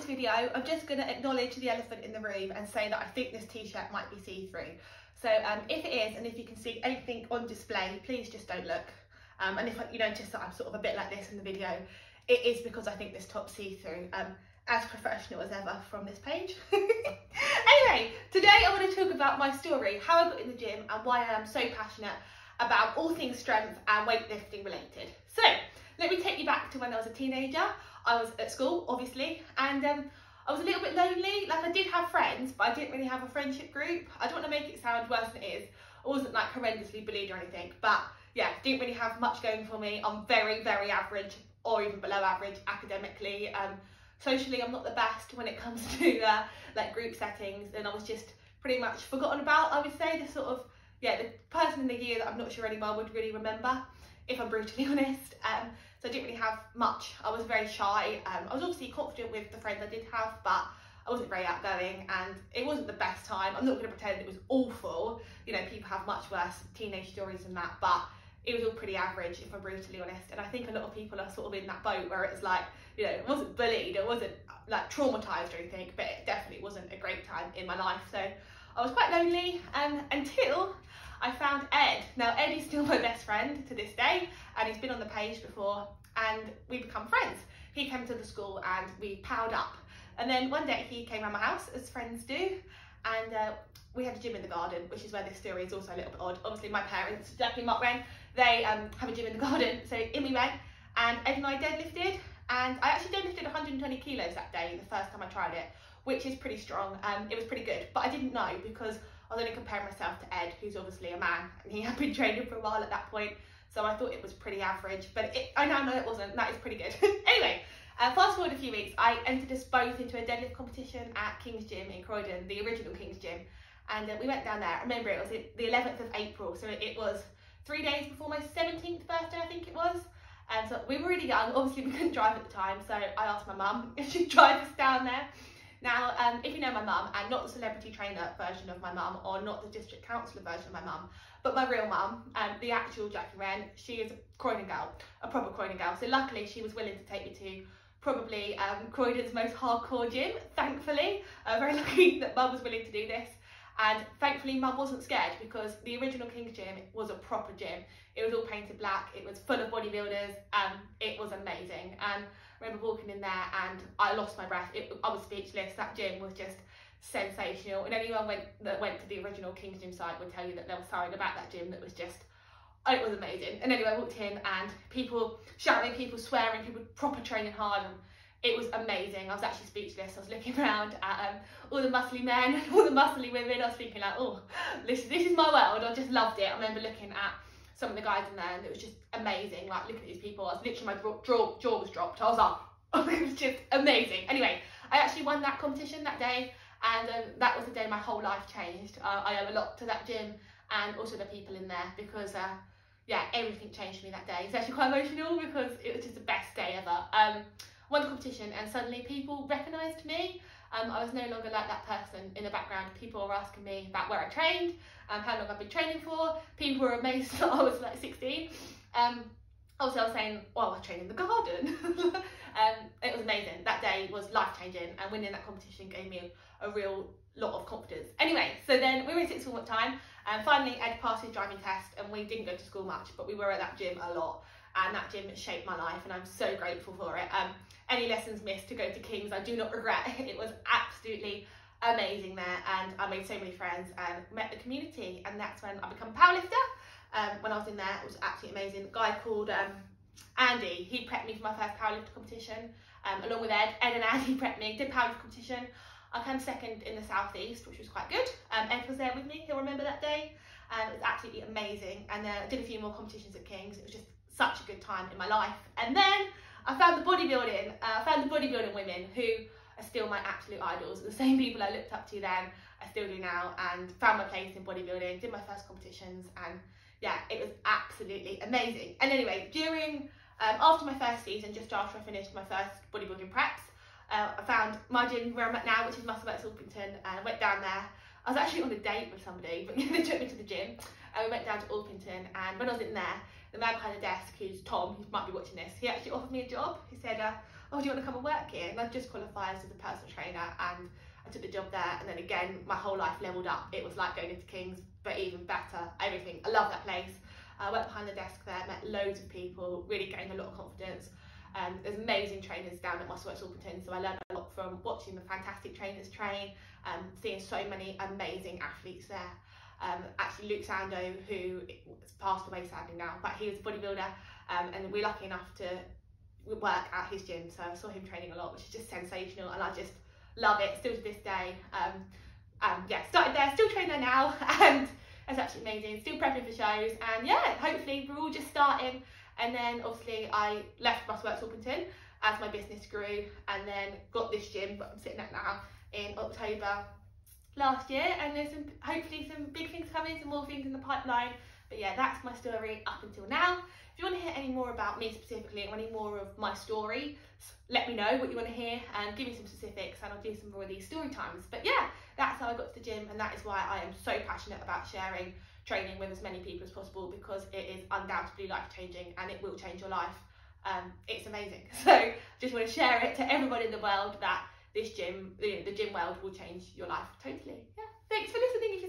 this video, I'm just going to acknowledge the elephant in the room and say that I think this t-shirt might be see-through. So um, if it is, and if you can see anything on display, please just don't look. Um, and if you notice that I'm sort of a bit like this in the video, it is because I think this top's see-through. Um, as professional as ever from this page. anyway, today I want to talk about my story, how I got in the gym and why I am so passionate about all things strength and weightlifting related. So, let me take you back to when I was a teenager. I was at school, obviously, and um, I was a little bit lonely. Like I did have friends, but I didn't really have a friendship group. I don't want to make it sound worse than it is. I wasn't like horrendously bullied or anything, but yeah, didn't really have much going for me. I'm very, very average or even below average academically. Um, socially, I'm not the best when it comes to uh, like group settings, and I was just pretty much forgotten about. I would say the sort of yeah, the person in the year that I'm not sure anyone would really remember, if I'm brutally honest. Um, so I didn't really have much. I was very shy. Um, I was obviously confident with the friends I did have, but I wasn't very outgoing and it wasn't the best time. I'm not going to pretend it was awful. You know, people have much worse teenage stories than that, but it was all pretty average if I'm brutally honest. And I think a lot of people are sort of in that boat where it's like, you know, it wasn't bullied, it wasn't like traumatized or anything, but it definitely wasn't a great time in my life. So I was quite lonely um, until I found. Now Eddie's still my best friend to this day and he's been on the page before and we become friends. He came to the school and we powered up. And then one day he came around my house as friends do and uh, we had a gym in the garden, which is where this story is also a little bit odd. Obviously my parents, and Mark Wren, they um, have a gym in the garden. So in we went and Eddie and I deadlifted and I actually deadlifted 120 kilos that day, the first time I tried it, which is pretty strong. Um, it was pretty good, but I didn't know because I was only comparing myself to Ed, who's obviously a man, and he had been training for a while at that point. So I thought it was pretty average, but it, I now know it wasn't. That is pretty good. anyway, uh, fast forward a few weeks, I entered us both into a deadlift competition at King's Gym in Croydon, the original King's Gym. And uh, we went down there. I remember it was the 11th of April, so it was three days before my 17th birthday, I think it was. And so we were really young. Obviously, we couldn't drive at the time, so I asked my mum if she'd drive us down there. Now, um, if you know my mum, and not the celebrity trainer version of my mum, or not the district councillor version of my mum, but my real mum, um, the actual Jackie Wren, she is a Croydon girl, a proper Croydon girl. So luckily, she was willing to take me to probably um, Croydon's most hardcore gym, thankfully. Uh, very lucky that mum was willing to do this. And thankfully, mum wasn't scared because the original King's Gym was a proper gym. It was all painted black, it was full of bodybuilders, and it was amazing. And I remember walking in there and I lost my breath. It, I was speechless. That gym was just sensational. And anyone went that went to the original King's Gym site would tell you that there was something about that gym that was just oh, it was amazing. And anyway, I walked in and people shouting, people swearing, people proper training hard and it was amazing. I was actually speechless. I was looking around at um, all the muscly men and all the muscly women. I was thinking like, oh, this, this is my world. I just loved it. I remember looking at some of the guys in there and it was just amazing like looking at these people I was literally my jaw, jaw was dropped I was like oh, it was just amazing anyway I actually won that competition that day and um, that was the day my whole life changed uh, I owe a lot to that gym and also the people in there because uh, yeah everything changed for me that day it's actually quite emotional because it was just the best day ever um, won the competition and suddenly people recognised me um, I was no longer like that person in the background. People were asking me about where I trained, um, how long I've been training for. People were amazed that I was like 16. Um, also, I was saying, well, I train in the garden. um, it was amazing. That day was life changing, and winning that competition gave me a, a, real lot of confidence. Anyway, so then we were in sixth form at time, and finally Ed passed his driving test, and we didn't go to school much, but we were at that gym a lot, and that gym shaped my life, and I'm so grateful for it. Um, any lessons missed to go to King's, I do not regret. It was absolutely amazing there and I made so many friends and met the community and that's when I became a powerlifter. Um, when I was in there, it was absolutely amazing. A guy called um, Andy, he prepped me for my first powerlifting competition um, along with Ed. Ed and Andy prepped me, did powerlifting competition. I came second in the southeast, which was quite good. Um, Ed was there with me, he'll remember that day. Um, it was absolutely amazing. And then I did a few more competitions at King's. It was just such a good time in my life. And then I found the bodybuilding, uh, I found the bodybuilding women who are still my absolute idols. The same people I looked up to then, I still do now, and found my place in bodybuilding, did my first competitions, and yeah, it was absolutely amazing. And anyway, during, um, after my first season, just after I finished my first bodybuilding preps, uh, I found my gym where I'm at now, which is Muscleworks Orpington, and I went down there. I was actually on a date with somebody, but they took me to the gym, and we went down to Orpington, and when I was in there, the man behind the desk, who's Tom, who might be watching this, he actually offered me a job. He said, uh, oh, do you want to come and work here? And I just qualified as a personal trainer and I took the job there. And then again, my whole life leveled up. It was like going into King's, but even better, everything. I love that place. I went behind the desk there, met loads of people, really gained a lot of confidence. Um, there's amazing trainers down at Muscleworks Orpington, so I learned a lot from watching the fantastic trainers train, um, seeing so many amazing athletes there. Um, Luke Sandoe, who passed away sadly now, but he was a bodybuilder, um, and we're lucky enough to work at his gym, so I saw him training a lot, which is just sensational, and I just love it still to this day. Um, um, yeah, started there, still train there now, and it's absolutely amazing. Still prepping for shows, and yeah, hopefully we're all just starting. And then obviously I left Muscleworks Orpington as my business grew, and then got this gym, but I'm sitting at now in October last year, and there's some hopefully some big things coming, some more things in the pipeline. But yeah, that's my story up until now. If you want to hear any more about me specifically or any more of my story, let me know what you want to hear and give me some specifics and I'll do some more of these story times. But yeah, that's how I got to the gym and that is why I am so passionate about sharing training with as many people as possible because it is undoubtedly life changing and it will change your life. Um, it's amazing. So just want to share it to everybody in the world that this gym, the, the gym world will change your life totally. Yeah. Thanks for listening.